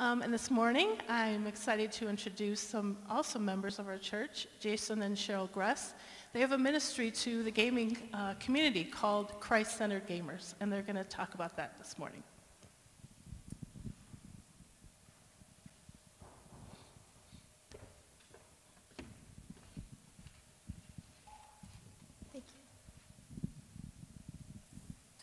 Um, and this morning, I'm excited to introduce some also members of our church, Jason and Cheryl Gress. They have a ministry to the gaming uh, community called Christ-Centered Gamers, and they're going to talk about that this morning.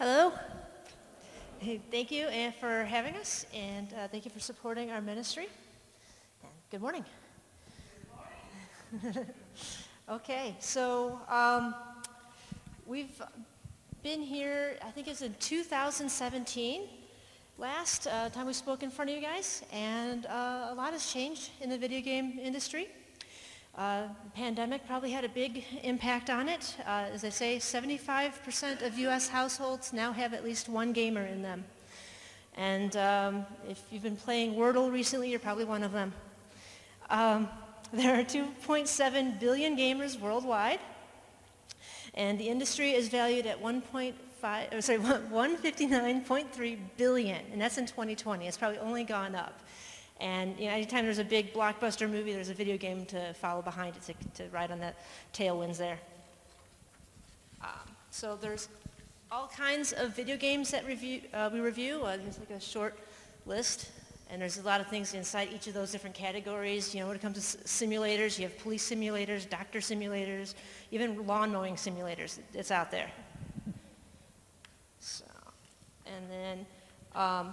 Hello. Hey, Thank you for having us, and uh, thank you for supporting our ministry. And good morning. okay, so um, we've been here, I think it's in 2017, last uh, time we spoke in front of you guys, and uh, a lot has changed in the video game industry. Uh, the pandemic probably had a big impact on it. Uh, as I say, 75% of U.S. households now have at least one gamer in them. And um, if you've been playing Wordle recently, you're probably one of them. Um, there are 2.7 billion gamers worldwide, and the industry is valued at 1.5, or sorry, 159.3 billion, and that's in 2020. It's probably only gone up. And you know, anytime there's a big blockbuster movie, there's a video game to follow behind it to, to ride on that tailwinds there. Um, so there's all kinds of video games that review, uh, we review. Uh, there's like a short list. And there's a lot of things inside each of those different categories. You know, when it comes to simulators, you have police simulators, doctor simulators, even lawn mowing simulators. It's out there. So, and then um,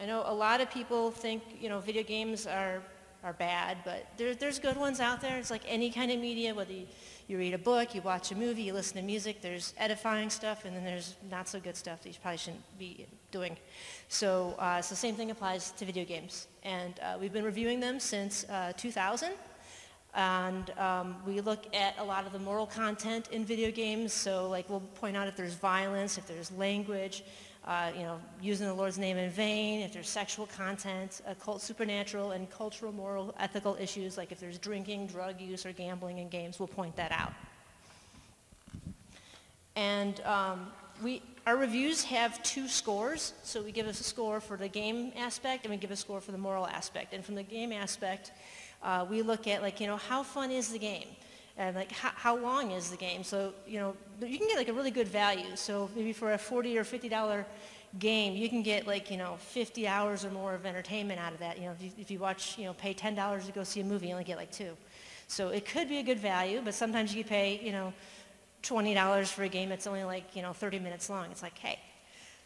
I know a lot of people think, you know, video games are, are bad, but there, there's good ones out there. It's like any kind of media, whether you, you read a book, you watch a movie, you listen to music, there's edifying stuff, and then there's not so good stuff that you probably shouldn't be doing. So, uh, so the same thing applies to video games. And uh, we've been reviewing them since uh, 2000. And um, we look at a lot of the moral content in video games. So like we'll point out if there's violence, if there's language, uh, you know, using the Lord's name in vain, if there's sexual content, occult, supernatural, and cultural, moral, ethical issues, like if there's drinking, drug use, or gambling in games, we'll point that out. And um, we, our reviews have two scores. So we give us a score for the game aspect, and we give a score for the moral aspect. And from the game aspect, uh, we look at, like, you know, how fun is the game? And like how, how, long is the game. So, you know, you can get like a really good value. So maybe for a 40 or $50 game, you can get like, you know, 50 hours or more of entertainment out of that. You know, if you, if you watch, you know, pay $10 to go see a movie, you only get like two. So it could be a good value, but sometimes you pay, you know, $20 for a game that's only like, you know, 30 minutes long. It's like, hey.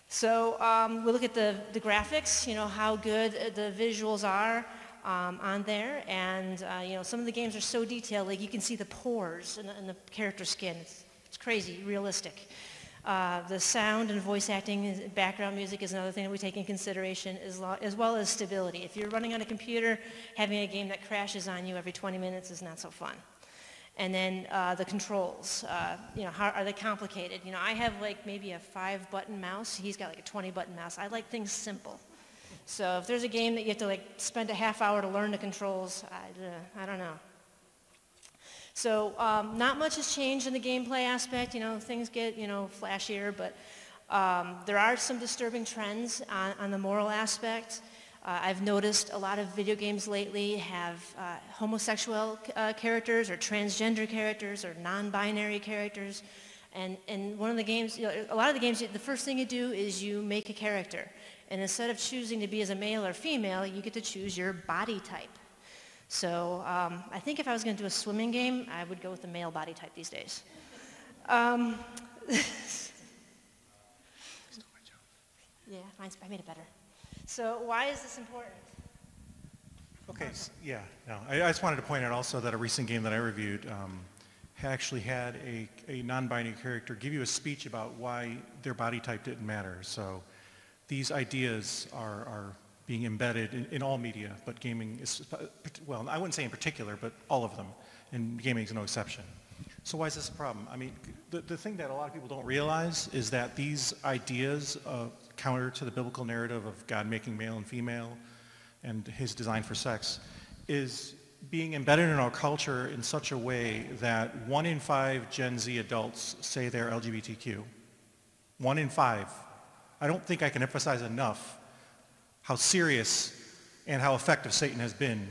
So um, we look at the, the graphics, you know, how good the visuals are um, on there. And, uh, you know, some of the games are so detailed, like you can see the pores in the, in the character skin. It's, it's crazy, realistic. Uh, the sound and voice acting, background music is another thing that we take in consideration, as, as well as stability. If you're running on a computer, having a game that crashes on you every 20 minutes is not so fun. And then uh, the controls, uh, you know, how, are they complicated? You know, I have like maybe a five button mouse. He's got like a 20 button mouse. I like things simple. So if there's a game that you have to like spend a half hour to learn the controls, I, uh, I don't know. So um, not much has changed in the gameplay aspect. You know, things get, you know, flashier, but um, there are some disturbing trends on, on the moral aspect. Uh, I've noticed a lot of video games lately have uh, homosexual uh, characters or transgender characters or non-binary characters. And, and one of the games, you know, a lot of the games, the first thing you do is you make a character. And instead of choosing to be as a male or female, you get to choose your body type. So um, I think if I was going to do a swimming game, I would go with the male body type these days. Um, yeah, I made it better. So why is this important? Okay, yeah, no, I, I, just wanted to point out also that a recent game that I reviewed um, actually had a, a non-binary character give you a speech about why their body type didn't matter. So these ideas are, are being embedded in, in, all media, but gaming is, well, I wouldn't say in particular, but all of them, and gaming is no exception. So why is this a problem? I mean, the, the thing that a lot of people don't realize is that these ideas uh, counter to the biblical narrative of God making male and female and his design for sex is being embedded in our culture in such a way that one in five Gen Z adults say they're LGBTQ. One in five I don't think I can emphasize enough how serious and how effective Satan has been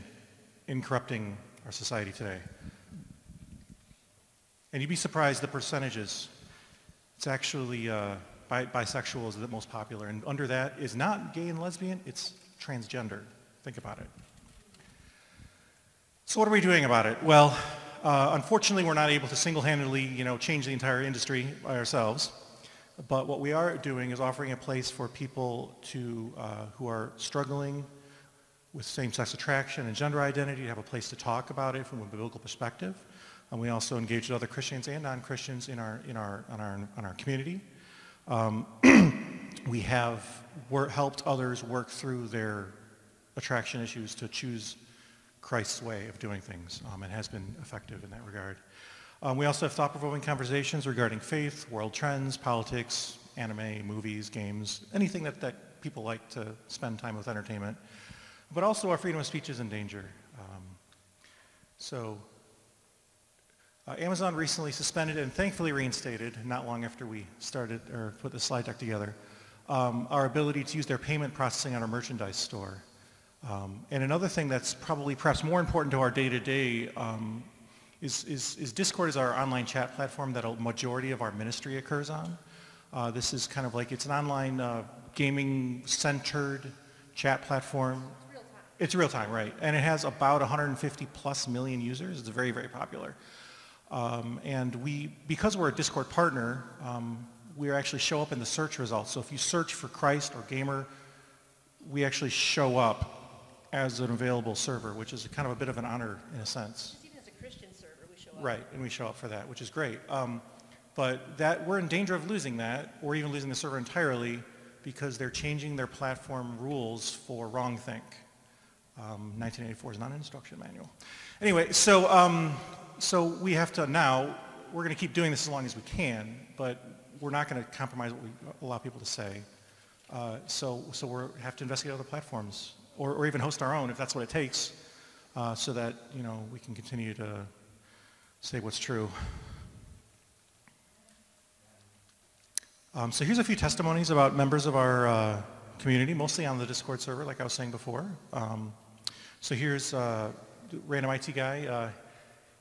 in corrupting our society today. And you'd be surprised the percentages. It's actually uh, bi- bisexual is the most popular, and under that is not gay and lesbian, it's transgender. Think about it. So what are we doing about it? Well, uh, unfortunately, we're not able to single-handedly, you know, change the entire industry by ourselves. But what we are doing is offering a place for people to, uh, who are struggling with same-sex attraction and gender identity to have a place to talk about it from a biblical perspective. And we also engage with other Christians and non-Christians in our, in our, on our, on our community. Um, we have helped others work through their attraction issues to choose Christ's way of doing things um, and has been effective in that regard. Um, we also have thought-provoking conversations regarding faith, world trends, politics, anime, movies, games, anything that, that people like to spend time with entertainment. But also our freedom of speech is in danger. Um, so uh, Amazon recently suspended and thankfully reinstated, not long after we started or put the slide deck together, um, our ability to use their payment processing on our merchandise store. Um, and another thing that's probably perhaps more important to our day-to-day um, is, is, is, Discord is our online chat platform that a majority of our ministry occurs on. Uh, this is kind of like, it's an online uh, gaming-centered chat platform. It's real time. It's real time, right. And it has about 150 plus million users. It's very, very popular. Um, and we, because we're a Discord partner, um, we actually show up in the search results. So if you search for Christ or Gamer, we actually show up as an available server, which is kind of a bit of an honor in a sense. Even as a Christian server, we show up. Right, and we show up for that, which is great. Um, but that we're in danger of losing that, or even losing the server entirely, because they're changing their platform rules for wrongthink. Um, 1984 is not an instruction manual. Anyway, so um, so we have to now, we're going to keep doing this as long as we can, but we're not going to compromise what we allow people to say. Uh, so so we have to investigate other platforms or, or, even host our own if that's what it takes uh, so that, you know, we can continue to say what's true. Um, so here's a few testimonies about members of our uh, community, mostly on the Discord server, like I was saying before. Um, so here's uh, random IT guy. Uh,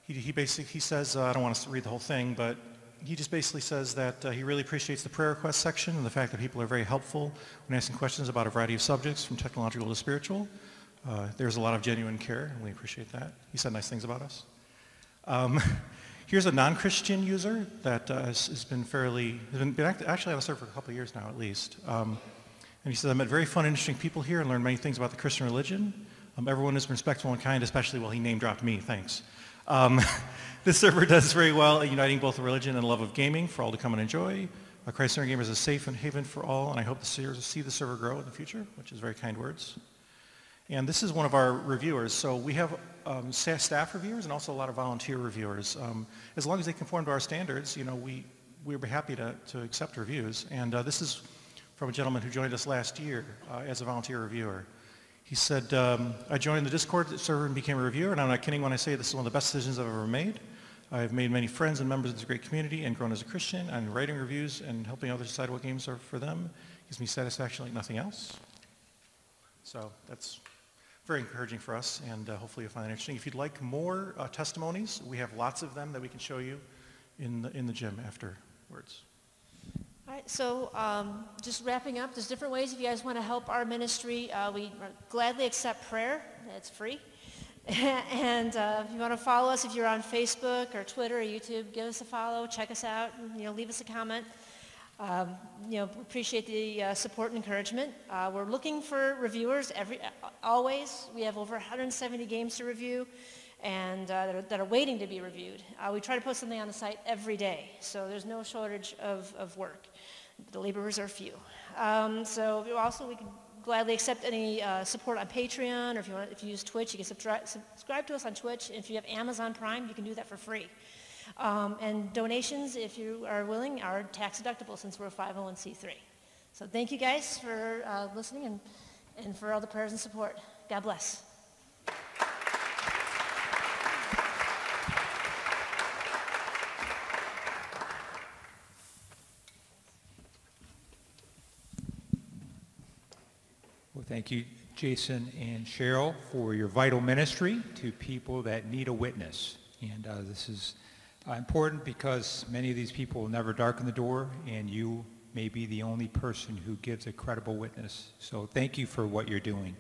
he, he basically he says, uh, I don't want to read the whole thing, but he just basically says that uh, he really appreciates the prayer request section and the fact that people are very helpful when asking questions about a variety of subjects from technological to spiritual. Uh, there's a lot of genuine care, and we appreciate that. He said nice things about us. Um, here's a non-Christian user that uh, has, has, been fairly, has been, been actually on the server for a couple of years now at least. Um, and he says, I met very fun, interesting people here and learned many things about the Christian religion. Um, everyone is respectful and kind, especially while he name-dropped me. Thanks. Um, this server does very well at uniting both religion and love of gaming for all to come and enjoy. Uh, Christ Center Gamer is a safe and haven for all, and I hope to see the server grow in the future, which is very kind words. And this is one of our reviewers. So we have um, staff reviewers and also a lot of volunteer reviewers. Um, as long as they conform to our standards, you know, we, we'd be happy to, to accept reviews. And uh, this is from a gentleman who joined us last year uh, as a volunteer reviewer. He said, um, I joined the Discord server and became a reviewer, and I'm not kidding when I say this is one of the best decisions I've ever made. I've made many friends and members of this great community and grown as a Christian, and writing reviews and helping others decide what games are for them gives me satisfaction like nothing else. So that's very encouraging for us, and uh, hopefully you'll find it interesting. If you'd like more uh, testimonies, we have lots of them that we can show you in the, in the gym afterwards. All right, so um, just wrapping up, there's different ways if you guys want to help our ministry. Uh, we gladly accept prayer. It's free. and uh, if you want to follow us, if you're on Facebook or Twitter or YouTube, give us a follow, check us out, and, you know, leave us a comment. Um, you know, appreciate the uh, support and encouragement. Uh, we're looking for reviewers every, always. We have over 170 games to review and uh, that, are, that, are, waiting to be reviewed. Uh, we try to post something on the site every day, so there's no shortage of, of work. The laborers are few. Um, so also we can gladly accept any uh, support on Patreon, or if you, want, if you use Twitch, you can subscribe to us on Twitch. If you have Amazon Prime, you can do that for free. Um, and donations, if you are willing, are tax deductible since we're a 501c3. So thank you guys for uh, listening and, and for all the prayers and support. God bless. Well, thank you, Jason and Cheryl, for your vital ministry to people that need a witness. And uh, this is Uh, important because many of these people will never darken the door, and you may be the only person who gives a credible witness. So thank you for what you're doing.